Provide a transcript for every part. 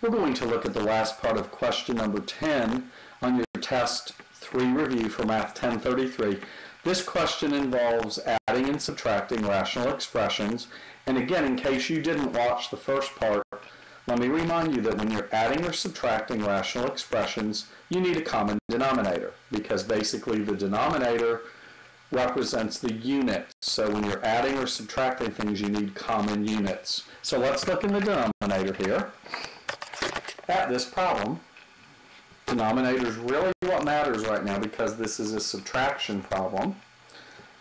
We're going to look at the last part of question number 10 on your test 3 review for Math 1033. This question involves adding and subtracting rational expressions. And again, in case you didn't watch the first part, let me remind you that when you're adding or subtracting rational expressions, you need a common denominator because basically the denominator represents the units. So when you're adding or subtracting things, you need common units. So let's look in the denominator here at this problem. Denominator is really what matters right now because this is a subtraction problem.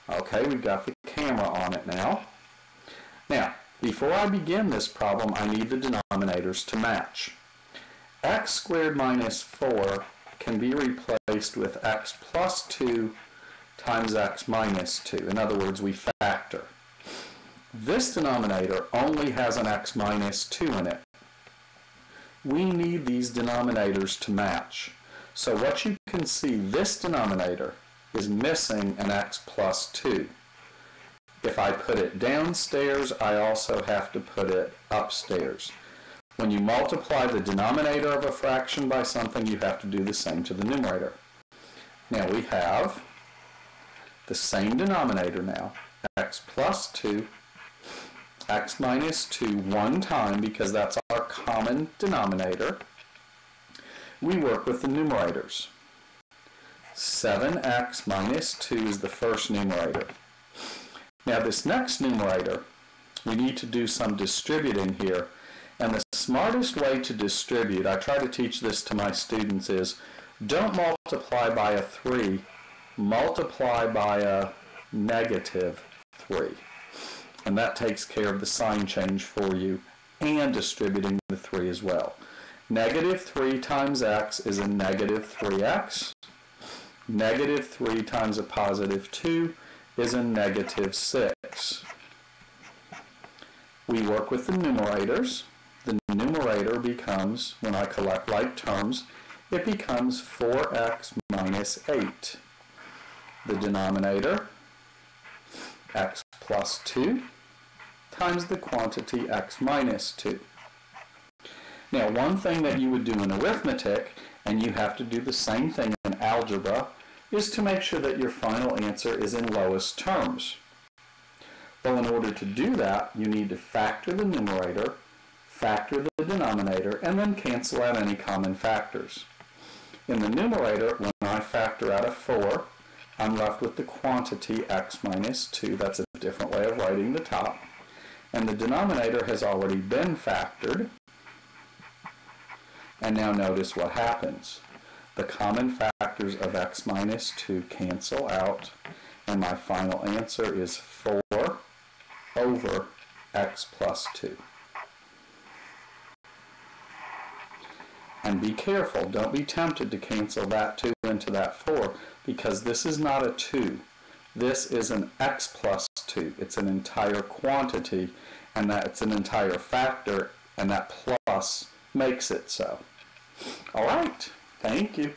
Okay, we've got the camera on it now. Now, before I begin this problem, I need the denominators to match. x squared minus 4 can be replaced with x plus 2 times x minus 2. In other words, we factor. This denominator only has an x minus 2 in it. We need these denominators to match. So what you can see, this denominator is missing an x plus 2. If I put it downstairs, I also have to put it upstairs. When you multiply the denominator of a fraction by something, you have to do the same to the numerator. Now we have the same denominator now, x plus 2, x minus 2 one time because that's our common denominator. We work with the numerators. 7x minus 2 is the first numerator. Now this next numerator, we need to do some distributing here. And the smartest way to distribute, I try to teach this to my students, is don't multiply by a 3 multiply by a negative 3. And that takes care of the sign change for you and distributing the 3 as well. Negative 3 times x is a negative 3x. Negative 3 times a positive 2 is a negative 6. We work with the numerators. The numerator becomes, when I collect like terms, it becomes 4x minus 8 the denominator, x plus 2, times the quantity x minus 2. Now, one thing that you would do in arithmetic, and you have to do the same thing in algebra, is to make sure that your final answer is in lowest terms. Well, in order to do that, you need to factor the numerator, factor the denominator, and then cancel out any common factors. In the numerator, when I factor out a 4, I'm left with the quantity x minus 2. That's a different way of writing the top. And the denominator has already been factored. And now notice what happens. The common factors of x minus 2 cancel out, and my final answer is 4 over x plus 2. And be careful, don't be tempted to cancel that 2 into that 4 because this is not a 2. This is an x plus 2. It's an entire quantity and that it's an entire factor and that plus makes it so. All right, thank you.